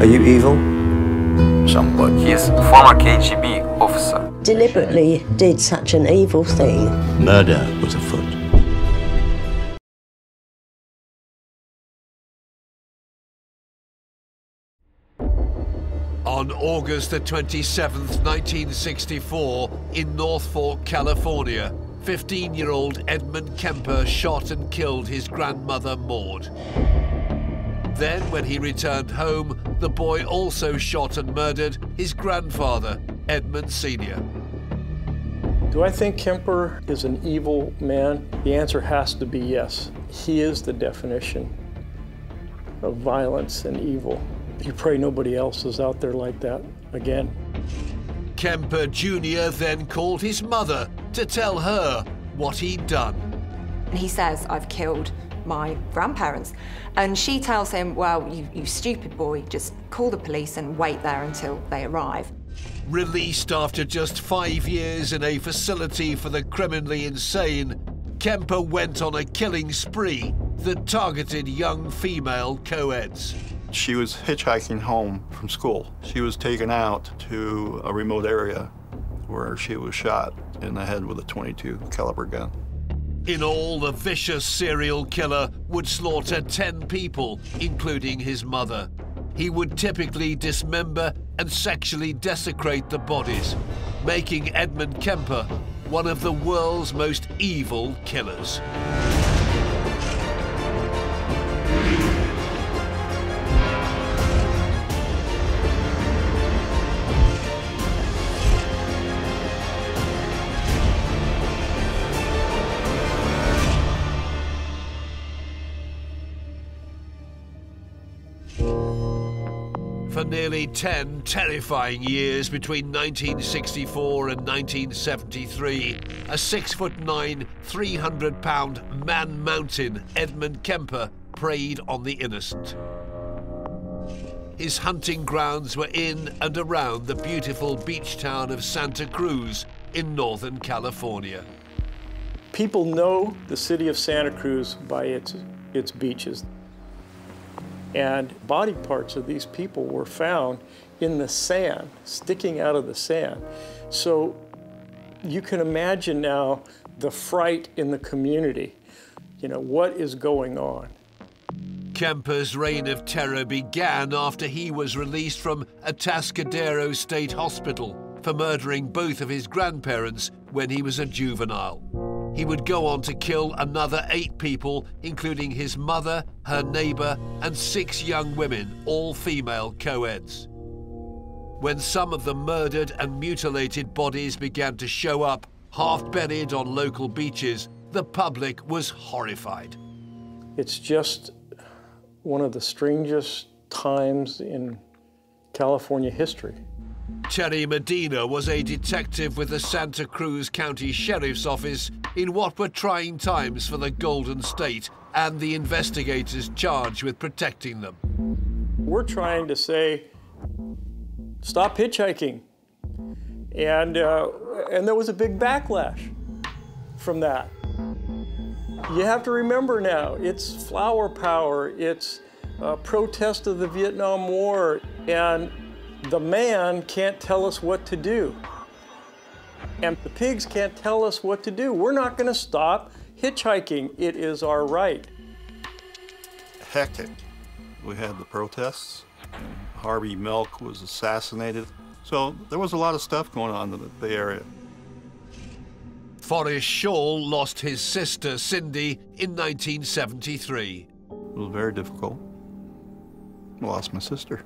Are you evil? Somewhat. He is former KGB officer. Deliberately did such an evil thing. Murder was afoot. On August the 27th, 1964, in North Fork, California, 15-year-old Edmund Kemper shot and killed his grandmother, Maud. Then, when he returned home, the boy also shot and murdered his grandfather, Edmund Sr. Do I think Kemper is an evil man? The answer has to be yes. He is the definition of violence and evil. You pray nobody else is out there like that again. Kemper Jr. then called his mother to tell her what he'd done. He says, I've killed my grandparents. And she tells him, well, you, you stupid boy, just call the police and wait there until they arrive. Released after just five years in a facility for the criminally insane, Kemper went on a killing spree that targeted young female co-eds. She was hitchhiking home from school. She was taken out to a remote area where she was shot in the head with a 22 caliber gun. In all, the vicious serial killer would slaughter 10 people, including his mother. He would typically dismember and sexually desecrate the bodies, making Edmund Kemper one of the world's most evil killers. 10 terrifying years between 1964 and 1973, a 6 foot 9, 300 pound man mountain, Edmund Kemper, preyed on the innocent. His hunting grounds were in and around the beautiful beach town of Santa Cruz in Northern California. People know the city of Santa Cruz by its, its beaches. And body parts of these people were found in the sand, sticking out of the sand. So you can imagine now the fright in the community. You know, what is going on? Kemper's reign of terror began after he was released from Atascadero State Hospital for murdering both of his grandparents when he was a juvenile. He would go on to kill another eight people, including his mother, her neighbor, and six young women, all female co-eds. When some of the murdered and mutilated bodies began to show up, half buried on local beaches, the public was horrified. It's just one of the strangest times in California history. Terry Medina was a detective with the Santa Cruz County Sheriff's Office in what were trying times for the Golden State and the investigators charged with protecting them. We're trying to say, stop hitchhiking. And, uh, and there was a big backlash from that. You have to remember now, it's flower power, it's a protest of the Vietnam War, and the man can't tell us what to do. And the pigs can't tell us what to do. We're not going to stop hitchhiking. It is our right. Hectic. We had the protests. Harvey Milk was assassinated. So there was a lot of stuff going on in the Bay Area. Forrest Schall lost his sister, Cindy, in 1973. It was very difficult. I lost my sister.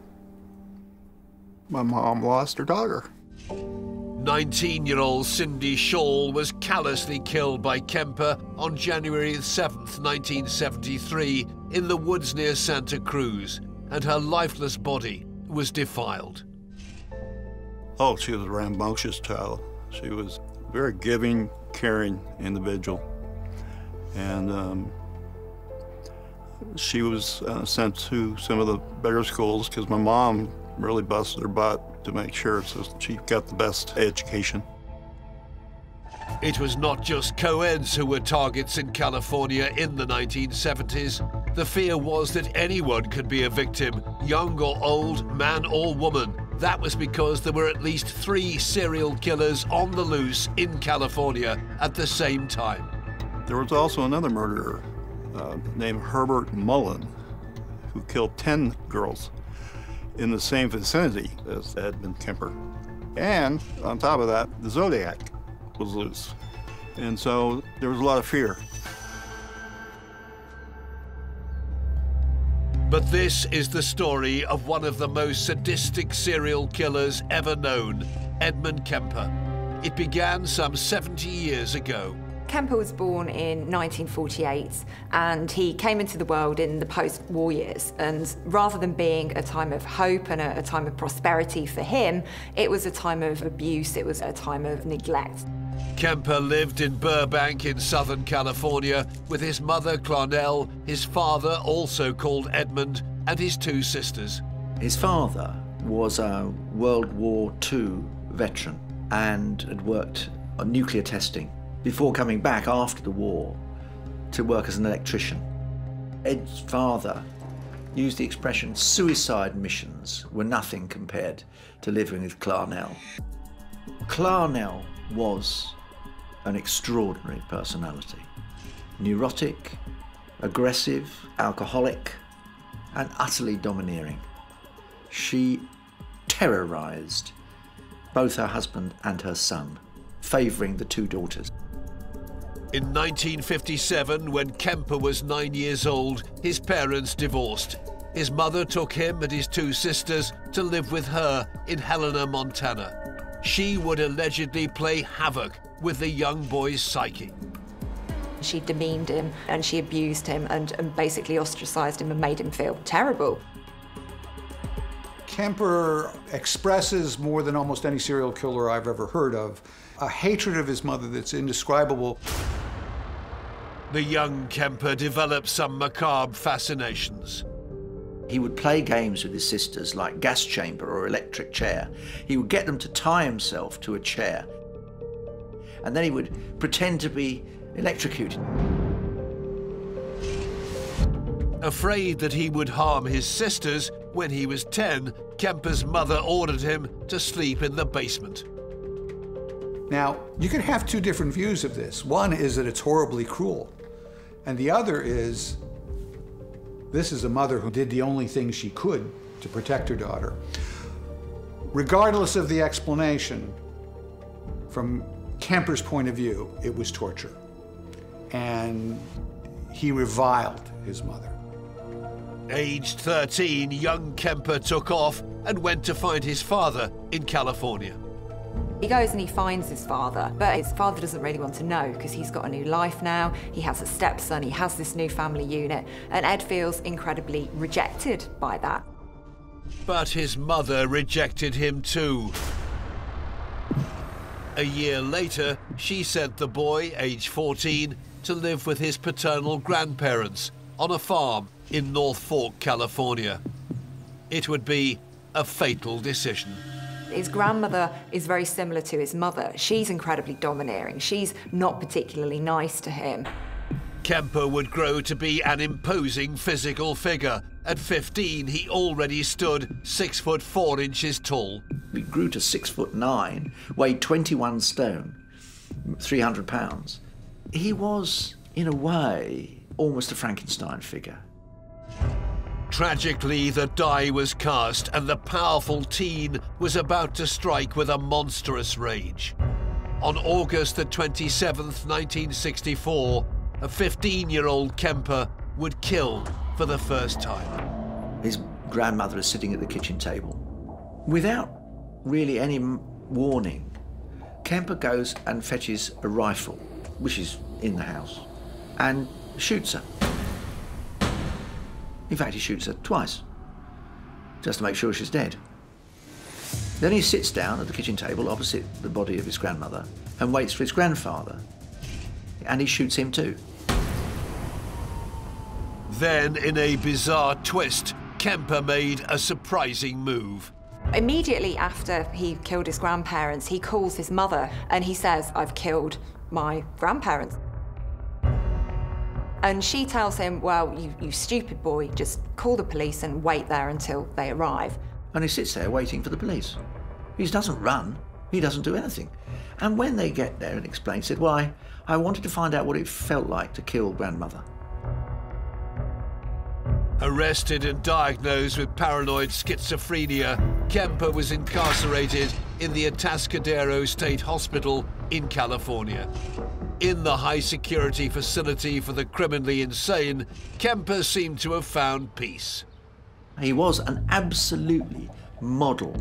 My mom lost her daughter. 19-year-old Cindy Schall was callously killed by Kemper on January 7, 1973, in the woods near Santa Cruz, and her lifeless body was defiled. Oh, she was a rambunctious child. She was a very giving, caring individual. And um, she was uh, sent to some of the better schools because my mom really busted her butt to make sure so she got the best education. It was not just co-eds who were targets in California in the 1970s. The fear was that anyone could be a victim, young or old, man or woman. That was because there were at least three serial killers on the loose in California at the same time. There was also another murderer uh, named Herbert Mullin who killed 10 girls in the same vicinity as Edmund Kemper. And on top of that, the Zodiac was loose. And so there was a lot of fear. But this is the story of one of the most sadistic serial killers ever known, Edmund Kemper. It began some 70 years ago. Kemper was born in 1948 and he came into the world in the post-war years. And rather than being a time of hope and a, a, time of prosperity for him, it was a time of abuse, it was a time of neglect. Kemper lived in Burbank in Southern California with his mother Clarnell, his father, also called Edmund, and his two sisters. His father was a World War II veteran and had worked on nuclear testing before coming back after the war to work as an electrician. Ed's father used the expression suicide missions were nothing compared to living with Clarnell. Clarnell was an extraordinary personality. Neurotic, aggressive, alcoholic, and utterly domineering. She terrorized both her husband and her son, favouring the two daughters. In 1957, when Kemper was nine years old, his parents divorced. His mother took him and his two sisters to live with her in Helena, Montana. She would allegedly play havoc with the young boy's psyche. She demeaned him and she abused him and, and basically ostracized him and made him feel terrible. Kemper expresses more than almost any serial killer I've ever heard of a hatred of his mother that's indescribable. The young Kemper developed some macabre fascinations. He would play games with his sisters like gas chamber or electric chair. He would get them to tie himself to a chair. And then he would pretend to be electrocuted. Afraid that he would harm his sisters, when he was 10, Kemper's mother ordered him to sleep in the basement. Now, you can have two different views of this. One is that it's horribly cruel. And the other is this is a mother who did the only thing she could to protect her daughter. Regardless of the explanation, from Kemper's point of view, it was torture. And he reviled his mother. Aged 13, young Kemper took off and went to find his father in California. He goes and he finds his father, but his father doesn't really want to know because he's got a new life now, he has a stepson, he has this new family unit, and Ed feels incredibly rejected by that. But his mother rejected him too. A year later, she sent the boy, age 14, to live with his paternal grandparents on a farm in North Fork, California. It would be a fatal decision. His grandmother is very similar to his mother. She's incredibly domineering. She's not particularly nice to him. Kemper would grow to be an imposing physical figure. At 15, he already stood six foot four inches tall. He grew to six foot nine, weighed 21 stone, 300 pounds. He was, in a way, almost a Frankenstein figure. Tragically, the die was cast and the powerful teen was about to strike with a monstrous rage. On August the 27th, 1964, a 15-year-old Kemper would kill for the first time. His grandmother is sitting at the kitchen table. Without really any warning, Kemper goes and fetches a rifle, which is in the house, and shoots her. In fact, he shoots her twice, just to make sure she's dead. Then he sits down at the kitchen table opposite the body of his grandmother and waits for his grandfather. And he shoots him too. Then, in a bizarre twist, Kemper made a surprising move. Immediately after he killed his grandparents, he calls his mother and he says, I've killed my grandparents. And she tells him, Well, you, you stupid boy, just call the police and wait there until they arrive. And he sits there waiting for the police. He doesn't run, he doesn't do anything. And when they get there and explain, he said, Why, I wanted to find out what it felt like to kill grandmother. Arrested and diagnosed with paranoid schizophrenia, Kemper was incarcerated in the Atascadero State Hospital in California. In the high security facility for the criminally insane, Kemper seemed to have found peace. He was an absolutely model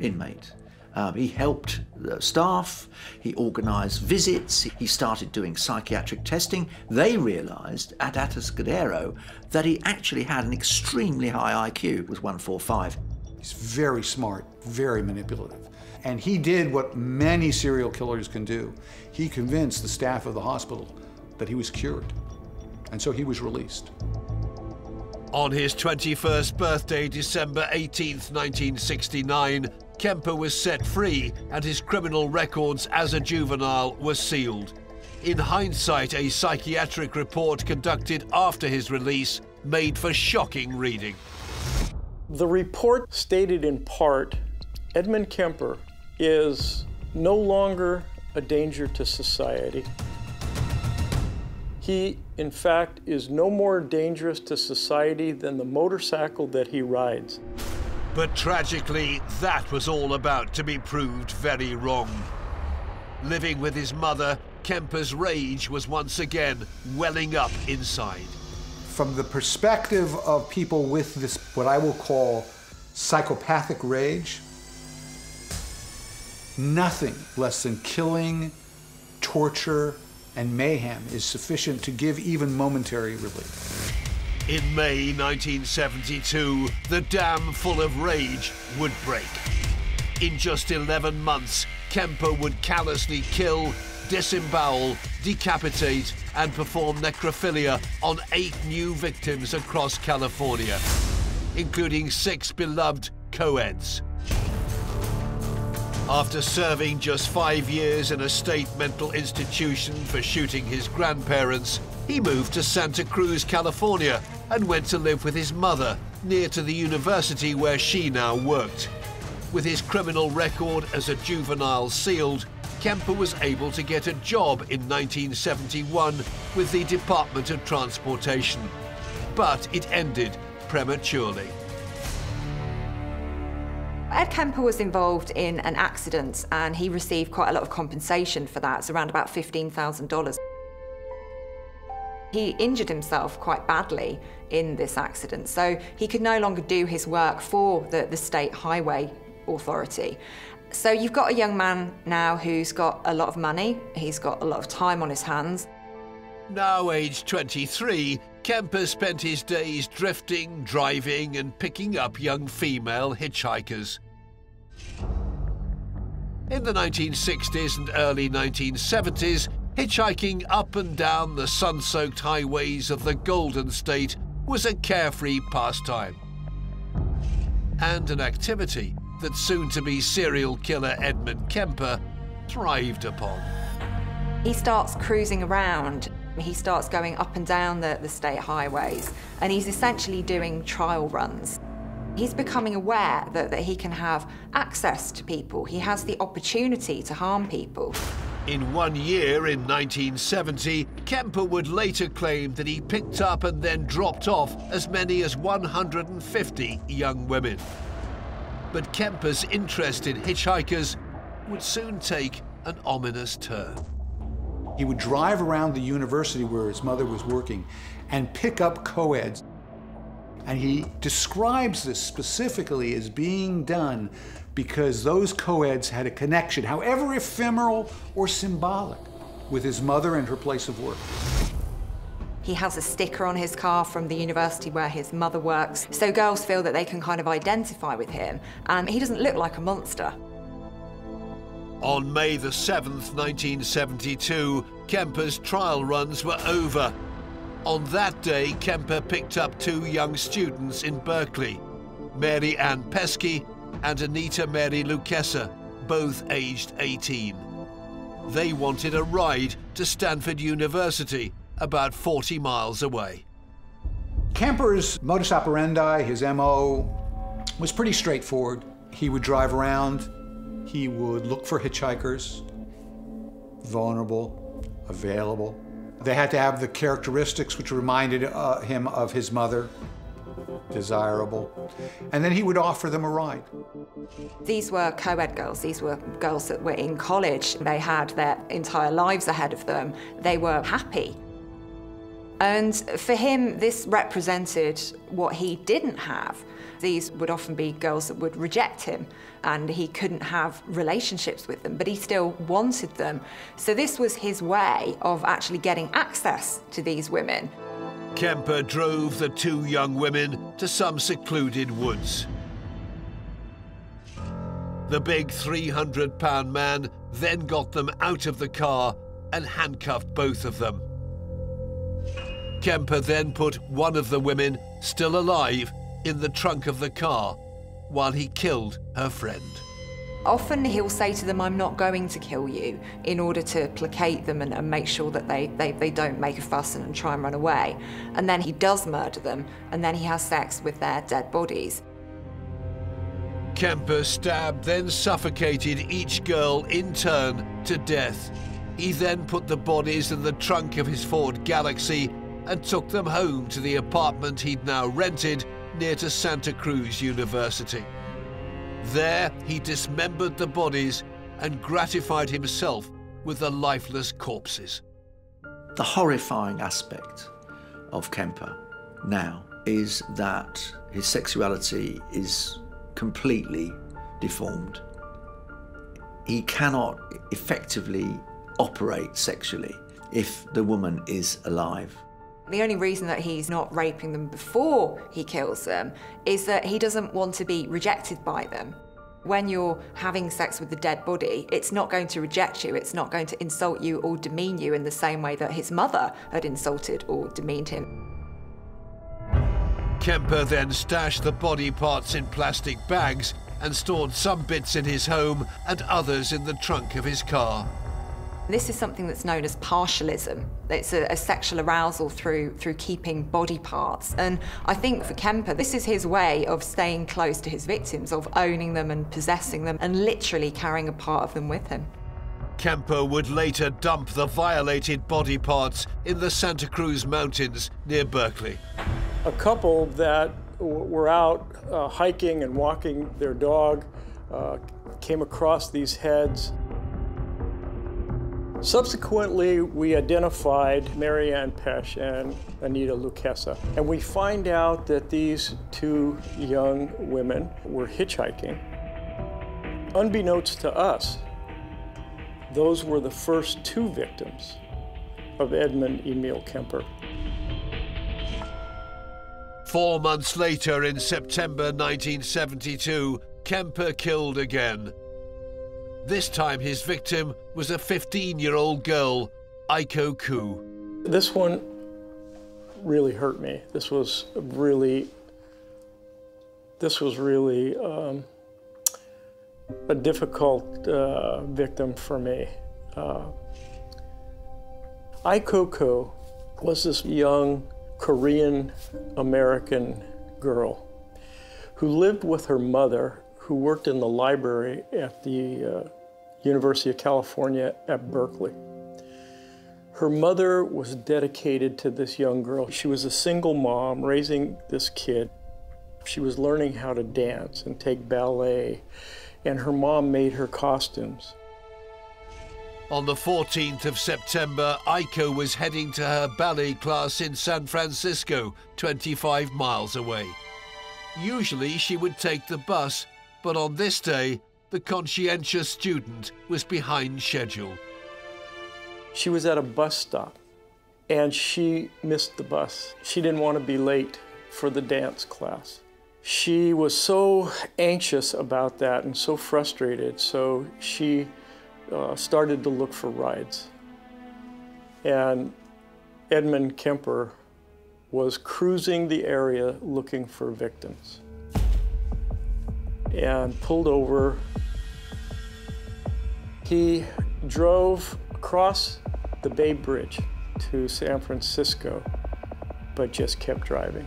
inmate. Um, he helped the staff, he organised visits, he started doing psychiatric testing. They realised at Atascadero that he actually had an extremely high IQ, was 145. He's very smart, very manipulative. And he did what many serial killers can do. He convinced the staff of the hospital that he was cured. And so he was released. On his 21st birthday, December 18, 1969, Kemper was set free and his criminal records as a juvenile were sealed. In hindsight, a psychiatric report conducted after his release made for shocking reading. The report stated in part Edmund Kemper is no longer a danger to society. He, in fact, is no more dangerous to society than the motorcycle that he rides. But tragically, that was all about to be proved very wrong. Living with his mother, Kemper's rage was once again welling up inside. From the perspective of people with this, what I will call psychopathic rage, nothing less than killing, torture, and mayhem is sufficient to give even momentary relief. In May 1972, the dam full of rage would break. In just 11 months, Kemper would callously kill, disembowel, decapitate, and perform necrophilia on eight new victims across California, including six beloved co-eds. After serving just five years in a state mental institution for shooting his grandparents, he moved to Santa Cruz, California, and went to live with his mother, near to the university where she now worked. With his criminal record as a juvenile sealed, Kemper was able to get a job in 1971 with the Department of Transportation. But it ended prematurely. Ed Kemper was involved in an accident and he received quite a lot of compensation for that. It's around about $15,000. He injured himself quite badly in this accident, so he could no longer do his work for the, the State Highway Authority. So you've got a young man now who's got a lot of money, he's got a lot of time on his hands. Now aged 23, Kemper spent his days drifting, driving, and picking up young female hitchhikers. In the 1960s and early 1970s, hitchhiking up and down the sun soaked highways of the Golden State was a carefree pastime. And an activity that soon to be serial killer Edmund Kemper thrived upon. He starts cruising around. He starts going up and down the, the state highways, and he's essentially doing trial runs. He's becoming aware that, that he can have access to people. He has the opportunity to harm people. In one year, in 1970, Kemper would later claim that he picked up and then dropped off as many as 150 young women. But Kemper's interest in hitchhikers would soon take an ominous turn. He would drive around the university where his mother was working and pick up co-eds. And he describes this specifically as being done because those co-eds had a connection, however ephemeral or symbolic, with his mother and her place of work. He has a sticker on his car from the university where his mother works, so girls feel that they can kind of identify with him, and he doesn't look like a monster. On May the 7th, 1972, Kemper's trial runs were over. On that day, Kemper picked up two young students in Berkeley, Mary Ann Pesce and Anita Mary Luchessa, both aged 18. They wanted a ride to Stanford University, about 40 miles away. Kemper's modus operandi, his MO, was pretty straightforward. He would drive around, he would look for hitchhikers, vulnerable, available. They had to have the characteristics which reminded uh, him of his mother, desirable. And then he would offer them a ride. These were co-ed girls. These were girls that were in college. They had their entire lives ahead of them. They were happy. And for him, this represented what he didn't have. These would often be girls that would reject him and he couldn't have relationships with them, but he still wanted them. So this was his way of actually getting access to these women. Kemper drove the two young women to some secluded woods. The big 300 pound man then got them out of the car and handcuffed both of them. Kemper then put one of the women, still alive, in the trunk of the car while he killed her friend. Often he'll say to them, I'm not going to kill you, in order to placate them and, and make sure that they, they, they don't make a fuss and, and try and run away. And then he does murder them, and then he has sex with their dead bodies. Kemper stabbed, then suffocated each girl in turn to death. He then put the bodies in the trunk of his Ford Galaxie and took them home to the apartment he'd now rented near to Santa Cruz University. There, he dismembered the bodies and gratified himself with the lifeless corpses. The horrifying aspect of Kemper now is that his sexuality is completely deformed. He cannot effectively operate sexually if the woman is alive. The only reason that he's not raping them before he kills them is that he doesn't want to be rejected by them. When you're having sex with the dead body, it's not going to reject you, it's not going to insult you or demean you in the same way that his mother had insulted or demeaned him. Kemper then stashed the body parts in plastic bags and stored some bits in his home and others in the trunk of his car. This is something that's known as partialism. It's a, a, sexual arousal through, through keeping body parts. And I think for Kemper, this is his way of staying close to his victims, of owning them and possessing them, and literally carrying a part of them with him. Kemper would later dump the violated body parts in the Santa Cruz Mountains near Berkeley. A couple that were out uh, hiking and walking their dog uh, came across these heads Subsequently, we identified Mary Ann Pesce and Anita Luchessa, and we find out that these two young women were hitchhiking. Unbeknownst to us, those were the first two victims of Edmund Emil Kemper. Four months later, in September 1972, Kemper killed again this time his victim was a 15-year-old girl, Aiko Koo. This one really hurt me. This was really, this was really um, a difficult uh, victim for me. Uh, Aiko Koo was this young Korean American girl who lived with her mother who worked in the library at the uh, University of California at Berkeley. Her mother was dedicated to this young girl. She was a single mom raising this kid. She was learning how to dance and take ballet, and her mom made her costumes. On the 14th of September, Aiko was heading to her ballet class in San Francisco, 25 miles away. Usually she would take the bus but on this day, the conscientious student was behind schedule. She was at a bus stop and she missed the bus. She didn't want to be late for the dance class. She was so anxious about that and so frustrated, so she uh, started to look for rides. And Edmund Kemper was cruising the area looking for victims and pulled over. He drove across the Bay Bridge to San Francisco, but just kept driving.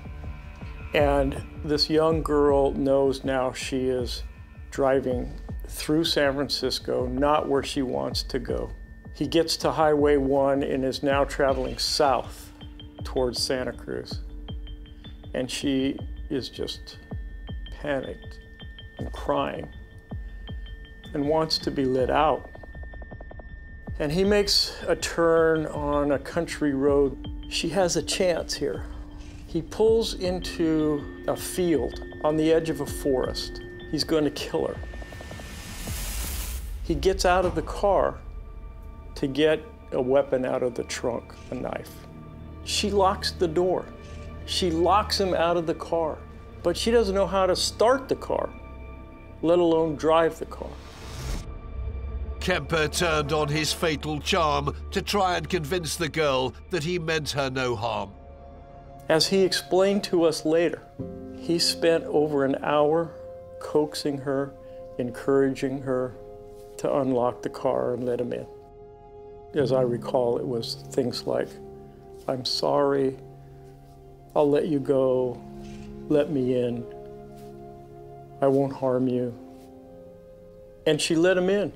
And this young girl knows now she is driving through San Francisco, not where she wants to go. He gets to Highway 1 and is now traveling south towards Santa Cruz. And she is just panicked and crying and wants to be let out. And he makes a turn on a country road. She has a chance here. He pulls into a field on the edge of a forest. He's going to kill her. He gets out of the car to get a weapon out of the trunk, a knife. She locks the door. She locks him out of the car, but she doesn't know how to start the car, let alone drive the car. Kemper turned on his fatal charm to try and convince the girl that he meant her no harm. As he explained to us later, he spent over an hour coaxing her, encouraging her to unlock the car and let him in. As I recall, it was things like, I'm sorry, I'll let you go, let me in, I won't harm you. And she let him in,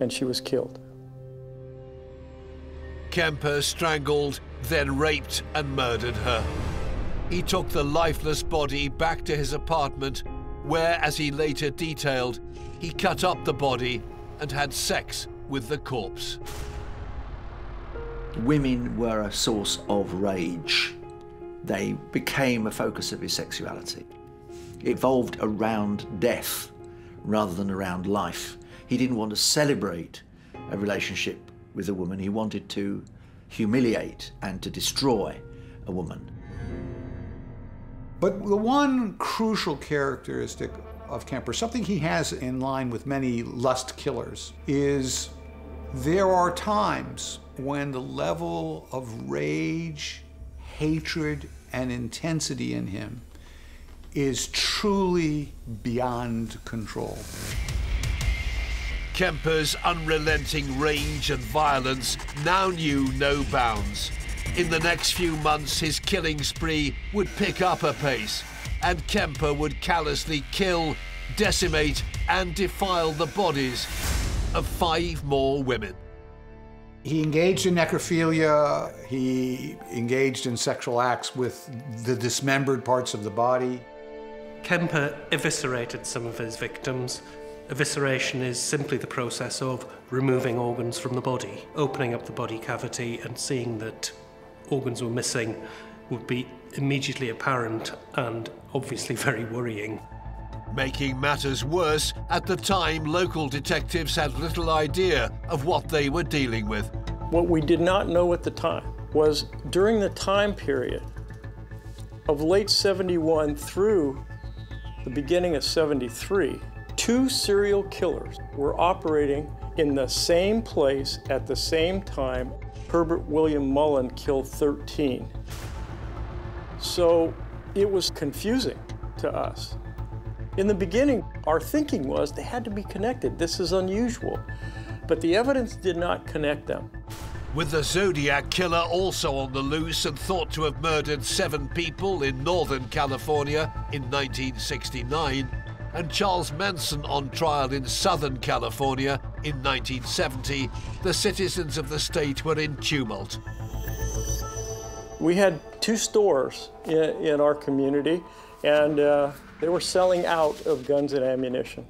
and she was killed. Kemper strangled, then raped and murdered her. He took the lifeless body back to his apartment, where, as he later detailed, he cut up the body and had sex with the corpse. Women were a source of rage. They became a focus of his sexuality. Evolved around death rather than around life. He didn't want to celebrate a relationship with a woman. He wanted to humiliate and to destroy a woman. But the one crucial characteristic of Kemper, something he has in line with many lust killers, is there are times when the level of rage, hatred, and intensity in him is truly beyond control. Kemper's unrelenting rage and violence now knew no bounds. In the next few months, his killing spree would pick up a pace, and Kemper would callously kill, decimate, and defile the bodies of five more women. He engaged in necrophilia, he engaged in sexual acts with the dismembered parts of the body. Kemper eviscerated some of his victims. Evisceration is simply the process of removing organs from the body, opening up the body cavity and seeing that organs were missing would be immediately apparent and obviously very worrying. Making matters worse, at the time local detectives had little idea of what they were dealing with. What we did not know at the time was during the time period of late 71 through the beginning of 73, two serial killers were operating in the same place at the same time. Herbert William Mullin killed 13. So it was confusing to us. In the beginning, our thinking was they had to be connected. This is unusual. But the evidence did not connect them. With the Zodiac killer also on the loose and thought to have murdered seven people in Northern California in 1969, and Charles Manson on trial in Southern California in 1970, the citizens of the state were in tumult. We had two stores in, our community, and uh, they were selling out of guns and ammunition.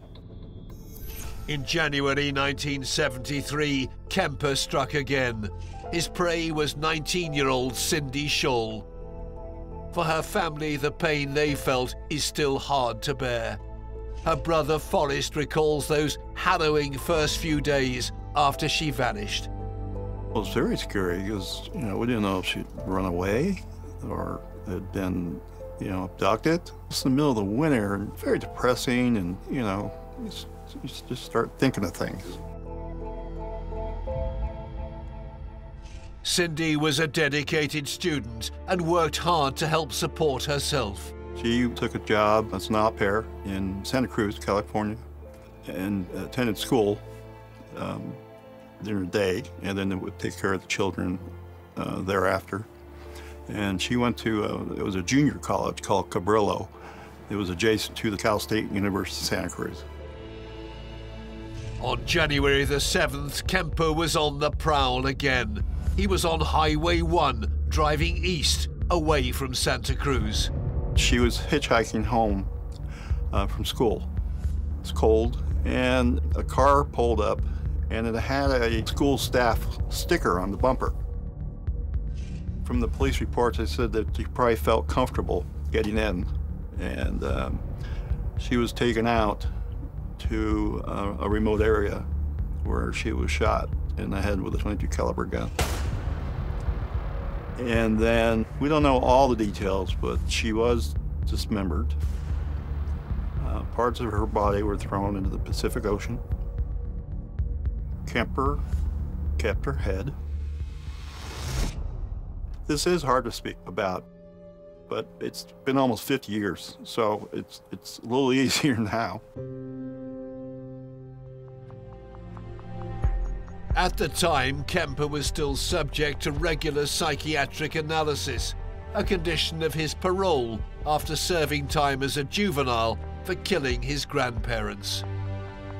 In January 1973, Kemper struck again. His prey was 19-year-old Cindy Schall. For her family, the pain they felt is still hard to bear. Her brother Forrest recalls those harrowing first few days after she vanished. It was very scary because, you know, we didn't know if she'd run away or had been, you know, abducted. It's the middle of the winter and very depressing and, you know, you just start thinking of things. Cindy was a dedicated student and worked hard to help support herself. She took a job as an au pair in Santa Cruz, California, and attended school. Um, during the day, and then they would take care of the children uh, thereafter. And she went to, uh, it was a junior college called Cabrillo. It was adjacent to the Cal State University Santa Cruz. On January the 7th, Kemper was on the prowl again. He was on Highway 1, driving east, away from Santa Cruz. She was hitchhiking home uh, from school. It's cold, and a car pulled up, and it had a school staff sticker on the bumper. From the police reports, they said that she probably felt comfortable getting in, and um, she was taken out to uh, a remote area where she was shot in the head with a 22 caliber gun. And then we don't know all the details, but she was dismembered. Uh, parts of her body were thrown into the Pacific Ocean. Kemper kept her head. This is hard to speak about, but it's been almost 50 years, so it's, it's a little easier now. At the time, Kemper was still subject to regular psychiatric analysis, a condition of his parole after serving time as a juvenile for killing his grandparents.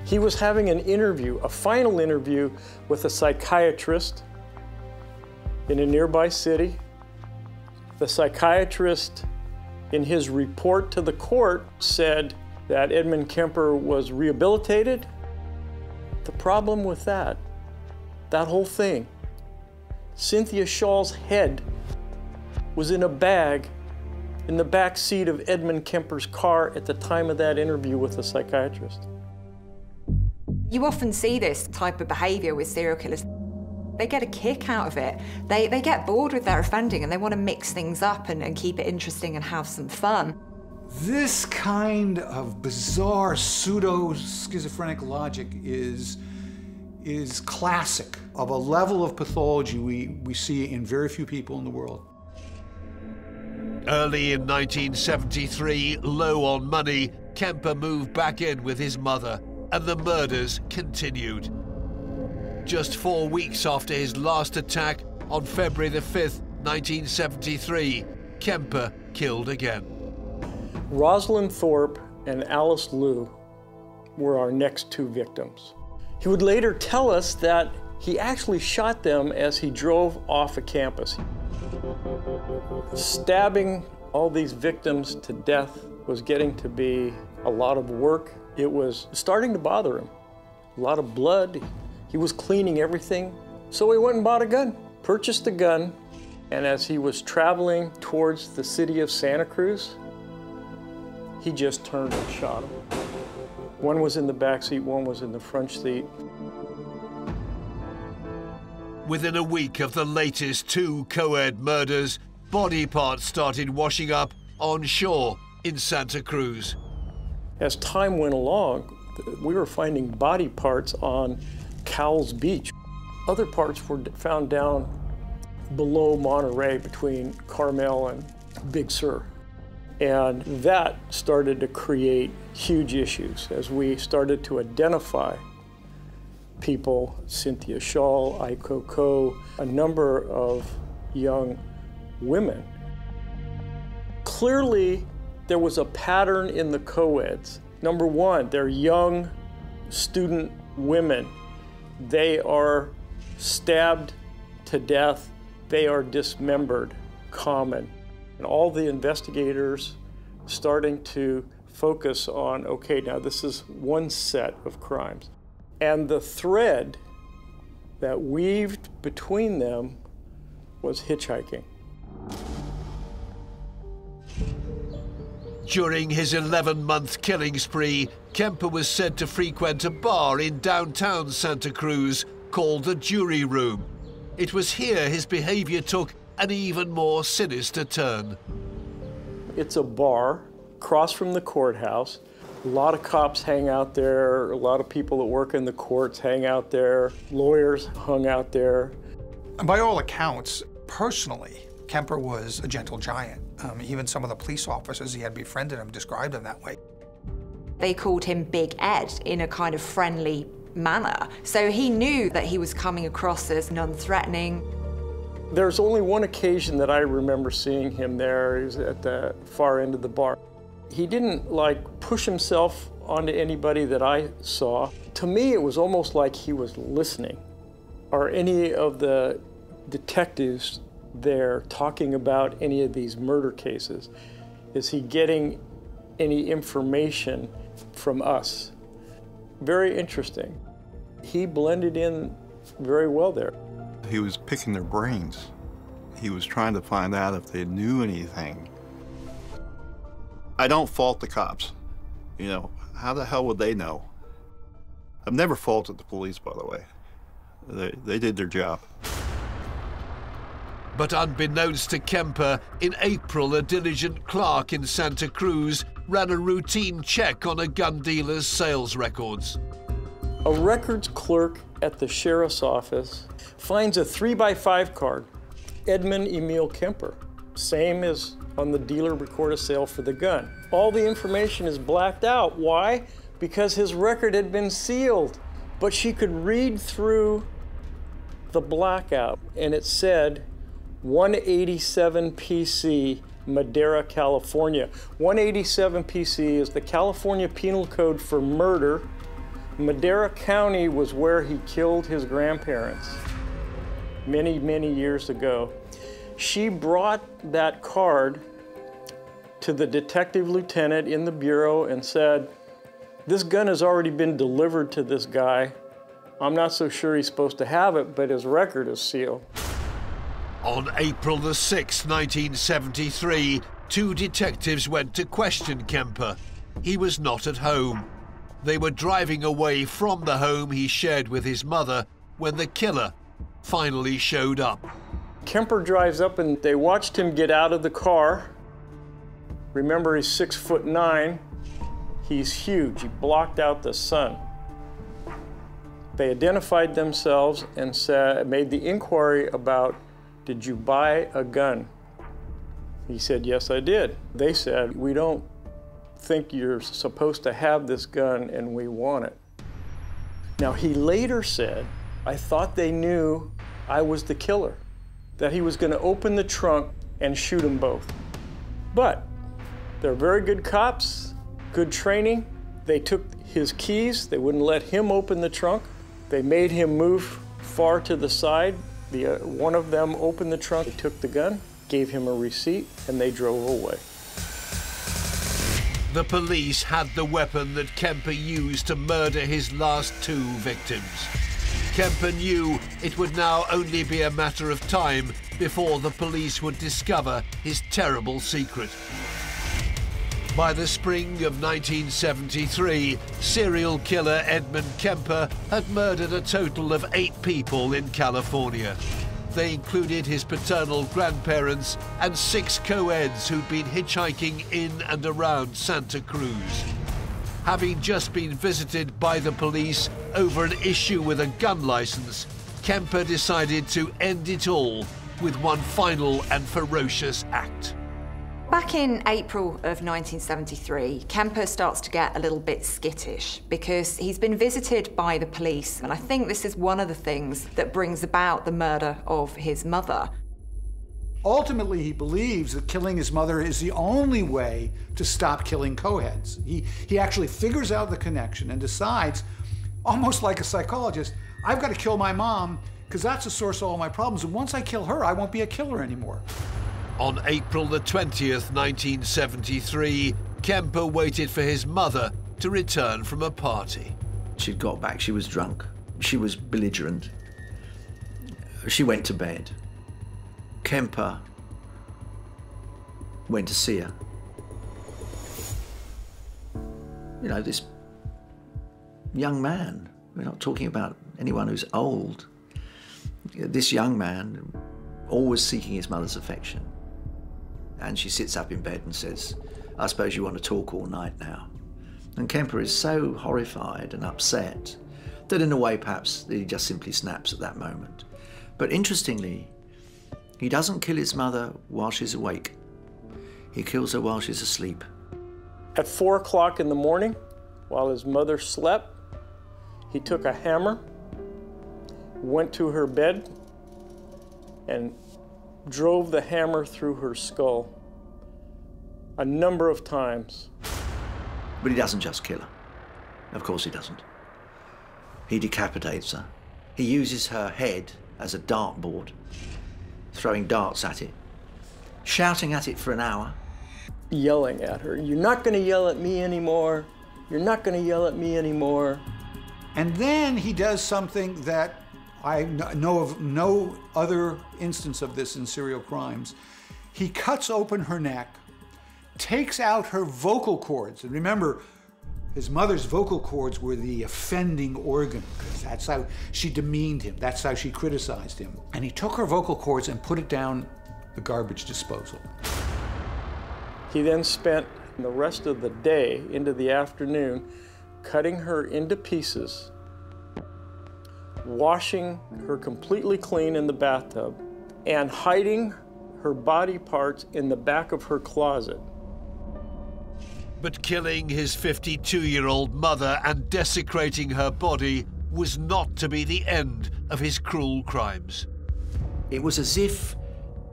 He was having an interview, a final interview with a psychiatrist in a nearby city. The psychiatrist, in his report to the court, said that Edmund Kemper was rehabilitated. The problem with that, that whole thing, Cynthia Schall's head was in a bag in the back seat of Edmund Kemper's car at the time of that interview with the psychiatrist. You often see this type of behaviour with serial killers. They get a kick out of it. They, they get bored with their offending and they want to mix things up and, and keep it interesting and have some fun. This kind of bizarre pseudo schizophrenic logic is, is classic of a level of pathology we, we see in very few people in the world. Early in 1973, low on money, Kemper moved back in with his mother, and the murders continued. Just four weeks after his last attack, on February the 5th, 1973, Kemper killed again. Rosalind Thorpe and Alice Liu were our next two victims. He would later tell us that he actually shot them as he drove off a campus. Stabbing all these victims to death was getting to be a lot of work. It was starting to bother him. A lot of blood. He was cleaning everything. So he went and bought a gun, purchased a gun, and as he was traveling towards the city of Santa Cruz, he just turned and shot him. One was in the back seat, one was in the front seat. Within a week of the latest two co-ed murders, body parts started washing up on shore in Santa Cruz. As time went along, we were finding body parts on Cowell's Beach. Other parts were found down below Monterey between Carmel and Big Sur. And that started to create huge issues as we started to identify people, Cynthia Schall, Aiko Koo, a number of young women. Clearly, there was a pattern in the co-eds. Number one, they're young student women. They are stabbed to death. They are dismembered, common. And all the investigators starting to focus on, okay, now this is one set of crimes. And the thread that weaved between them was hitchhiking. During his 11 month killing spree, Kemper was said to frequent a bar in downtown Santa Cruz called the Jury Room. It was here his behavior took an even more sinister turn. It's a bar across from the courthouse. A lot of cops hang out there, a lot of people that work in the courts hang out there, lawyers hung out there. By all accounts, personally, Kemper was a gentle giant. Um, even some of the police officers he had befriended him described him that way. They called him Big Ed in a kind of friendly manner. So he knew that he was coming across as non-threatening. There's only one occasion that I remember seeing him there. He was at the far end of the bar. He didn't like push himself onto anybody that I saw. To me, it was almost like he was listening. Are any of the detectives there talking about any of these murder cases? Is he getting any information from us? Very interesting. He blended in very well there. He was picking their brains. He was trying to find out if they knew anything. I don't fault the cops. You know, how the hell would they know? I've never faulted the police, by the way. They, they did their job. But unbeknownst to Kemper, in April, a diligent clerk in Santa Cruz ran a routine check on a gun dealer's sales records. A records clerk at the sheriff's office finds a 3x5 card, Edmund Emil Kemper, same as on the dealer record a sale for the gun. All the information is blacked out. Why? Because his record had been sealed. But she could read through the blackout, and it said 187 PC, Madera, California. 187 PC is the California Penal Code for murder. Madera County was where he killed his grandparents many, many years ago. She brought that card to the detective lieutenant in the bureau and said, this gun has already been delivered to this guy. I'm not so sure he's supposed to have it, but his record is sealed. On April the 6th, 1973, two detectives went to question Kemper. He was not at home. They were driving away from the home he shared with his mother when the killer finally showed up. Kemper drives up and they watched him get out of the car. Remember, he's six foot nine. He's huge. He blocked out the sun. They identified themselves and said, made the inquiry about, did you buy a gun? He said, yes, I did. They said, we don't think you're supposed to have this gun and we want it. Now, he later said, I thought they knew I was the killer, that he was going to open the trunk and shoot them both. But they're very good cops, good training. They took his keys, they wouldn't let him open the trunk. They made him move far to the side. The, uh, one of them opened the trunk, took the gun, gave him a receipt, and they drove away. The police had the weapon that Kemper used to murder his last two victims. Kemper knew it would now only be a matter of time before the police would discover his terrible secret. By the spring of 1973, serial killer Edmund Kemper had murdered a total of eight people in California. They included his paternal grandparents and six co-eds who'd been hitchhiking in and around Santa Cruz. Having just been visited by the police over an issue with a gun license, Kemper decided to end it all with one final and ferocious act. Back in April of 1973, Kemper starts to get a little bit skittish because he's been visited by the police, and I think this is one of the things that brings about the murder of his mother. Ultimately, he believes that killing his mother is the only way to stop killing co-heads. He, he actually figures out the connection and decides, almost like a psychologist, I've got to kill my mom because that's the source of all my problems. And once I kill her, I won't be a killer anymore. On April the 20th, 1973, Kemper waited for his mother to return from a party. She'd got back, she was drunk, she was belligerent. She went to bed. Kemper went to see her. You know, this young man, we're not talking about anyone who's old. This young man, always seeking his mother's affection. And she sits up in bed and says, I suppose you want to talk all night now. And Kemper is so horrified and upset that, in a way, perhaps he just simply snaps at that moment. But interestingly, he doesn't kill his mother while she's awake. He kills her while she's asleep. At four o'clock in the morning, while his mother slept, He took a hammer, went to her bed, and drove the hammer through her skull a number of times. But he doesn't just kill her. Of course he doesn't. He decapitates her. He uses her head as a dartboard, throwing darts at it, shouting at it for an hour. Yelling at her, You're not going to yell at me anymore. You're not going to yell at me anymore. And then he does something that I know of no other instance of this in serial crimes. He cuts open her neck, takes out her vocal cords. And remember, his mother's vocal cords were the offending organ because that's how she demeaned him. That's how she criticized him. And he took her vocal cords and put it down the garbage disposal. He then spent the rest of the day into the afternoon cutting her into pieces, washing her completely clean in the bathtub, and hiding her body parts in the back of her closet. But killing his 52 year old mother and desecrating her body was not to be the end of his cruel crimes. It was as if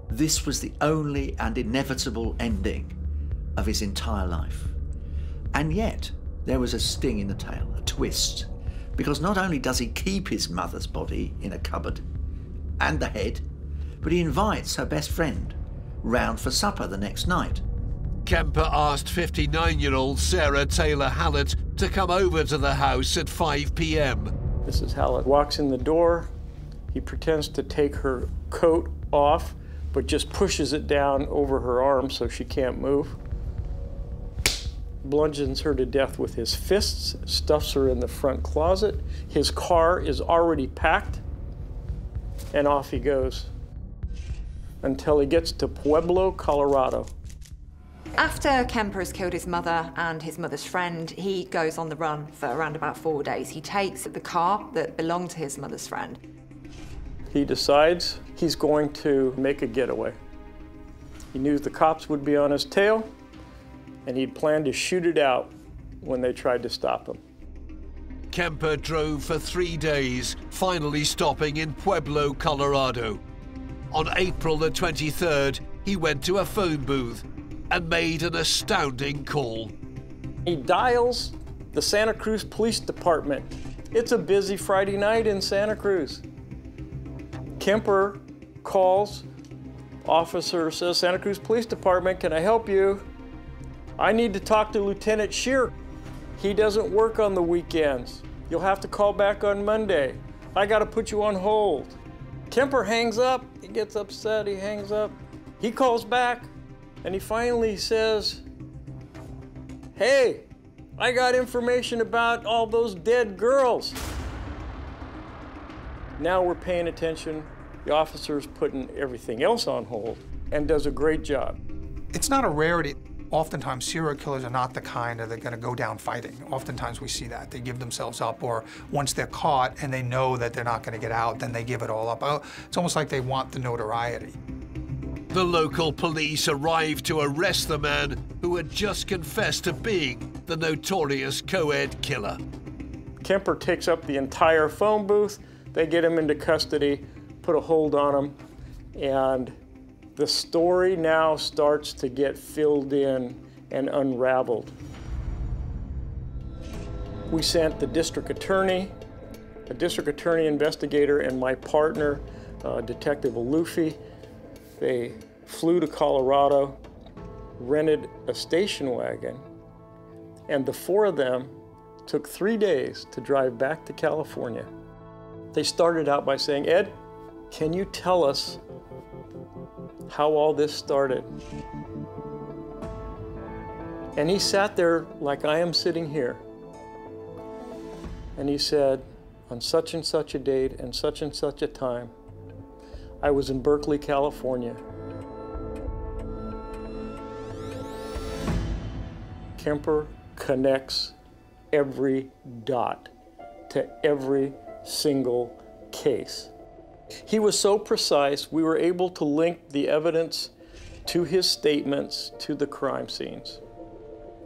this was the only and inevitable ending of his entire life. And yet, there was a sting in the tail, a twist, because not only does he keep his mother's body in a cupboard and the head, but he invites her best friend round for supper the next night. Kemper asked 59 year old Sarah Taylor Hallett to come over to the house at 5 p.m. Mrs. Hallett walks in the door. He pretends to take her coat off, but just pushes it down over her arm so she can't move. Bludgeons her to death with his fists, stuffs her in the front closet. His car is already packed, and off he goes until he gets to Pueblo, Colorado. After Kemper has killed his mother and his mother's friend, he goes on the run for around about four days. He takes the car that belonged to his mother's friend. He decides he's going to make a getaway. He knew the cops would be on his tail, and he'd planned to shoot it out when they tried to stop him. Kemper drove for three days, finally stopping in Pueblo, Colorado. On April the 23rd, he went to a phone booth and made an astounding call. He dials the Santa Cruz Police Department. It's a busy Friday night in Santa Cruz. Kemper calls, officer says, Santa Cruz Police Department, can I help you? I need to talk to Lieutenant Shear. He doesn't work on the weekends. You'll have to call back on Monday. I got to put you on hold. Kemper hangs up. He gets upset. He hangs up. He calls back and he finally says, Hey, I got information about all those dead girls. Now we're paying attention. The officer's putting everything else on hold and does a great job. It's not a rarity. Oftentimes, serial killers are not the kind that are going to go down fighting. Oftentimes, we see that. They give themselves up, or once they're caught and they know that they're not going to get out, then they give it all up. Oh, it's almost like they want the notoriety. The local police arrived to arrest the man who had just confessed to being the notorious co-ed killer. Kemper takes up the entire phone booth. They get him into custody, put a hold on him, and the story now starts to get filled in and unraveled. We sent the district attorney, a district attorney investigator, and my partner, uh, Detective Aluffi. They flew to Colorado, rented a station wagon, and the four of them took three days to drive back to California. They started out by saying, Ed, can you tell us how all this started? And he sat there like I am sitting here. And he said, on such and such a date and such and such a time, I was in Berkeley, California. Kemper connects every dot to every single case. He was so precise, we were able to link the evidence to his statements to the crime scenes.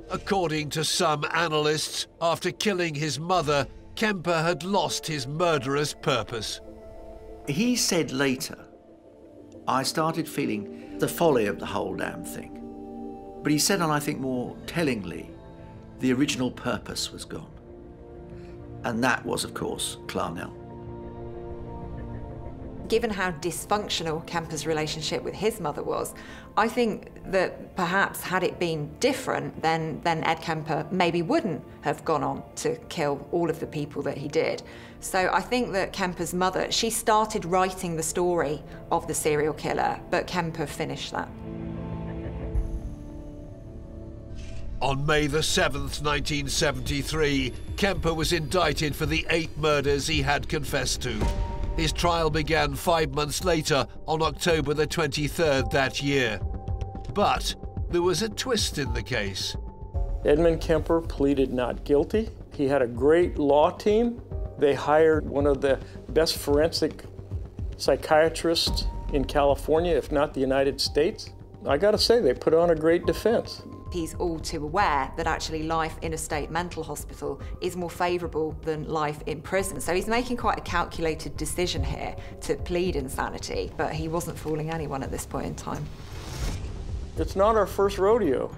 According to some analysts, after killing his mother, Kemper had lost his murderous purpose. He said later, I started feeling the folly of the whole damn thing. But he said, and I think more tellingly, the original purpose was gone. And that was, of course, Clarnell. Given how dysfunctional Kemper's relationship with his mother was, I think that perhaps had it been different, then, then Ed Kemper maybe wouldn't have gone on to kill all of the people that he did. So I think that Kemper's mother, she started writing the story of the serial killer, but Kemper finished that. On May the 7th, 1973, Kemper was indicted for the eight murders he had confessed to. His trial began five months later, on October the 23rd that year. But there was a twist in the case. Edmund Kemper pleaded not guilty. He had a great law team. They hired one of the best forensic psychiatrists in California, if not the United States. I gotta say, they put on a great defense he's all too aware that actually life in a state mental hospital is more favourable than life in prison. So he's making quite a calculated decision here to plead insanity, but he wasn't fooling anyone at this point in time. It's not our first rodeo.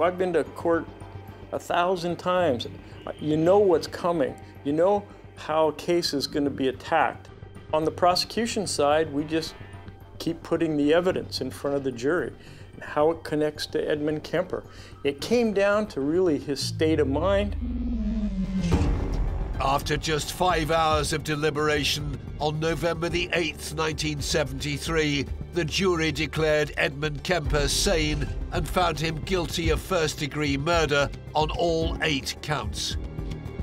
I've been to court a thousand times. You know what's coming. You know how a case is going to be attacked. On the prosecution side, we just keep putting the evidence in front of the jury how it connects to Edmund Kemper. It came down to really his state of mind. After just five hours of deliberation, on November the 8th, 1973, the jury declared Edmund Kemper sane and found him guilty of first-degree murder on all eight counts.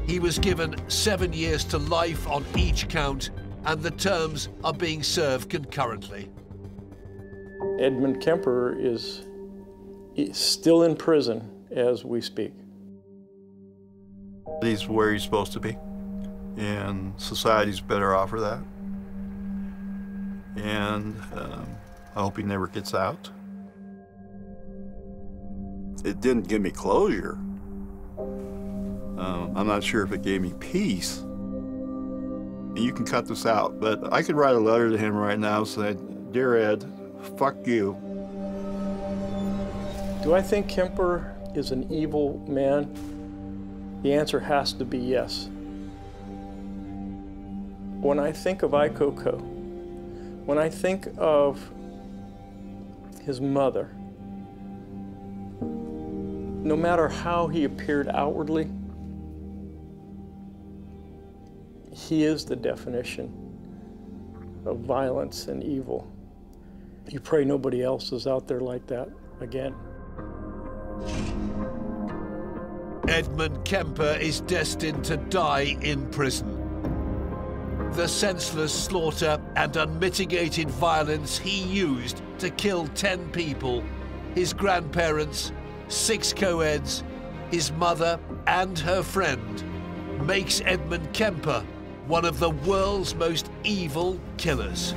He was given seven years to life on each count, and the terms are being served concurrently. Edmund Kemper is still in prison as we speak. He's where he's supposed to be, and society's better off for that. And um, I hope he never gets out. It didn't give me closure. Um, I'm not sure if it gave me peace. You can cut this out, but I could write a letter to him right now saying, Dear Ed, Fuck you. Do I think Kemper is an evil man? The answer has to be yes. When I think of Aiko Koo, when I think of his mother, no matter how he appeared outwardly, he is the definition of violence and evil. You pray nobody else is out there like that again. Edmund Kemper is destined to die in prison. The senseless slaughter and unmitigated violence he used to kill 10 people, his grandparents, six co-eds, his mother and her friend, makes Edmund Kemper one of the world's most evil killers.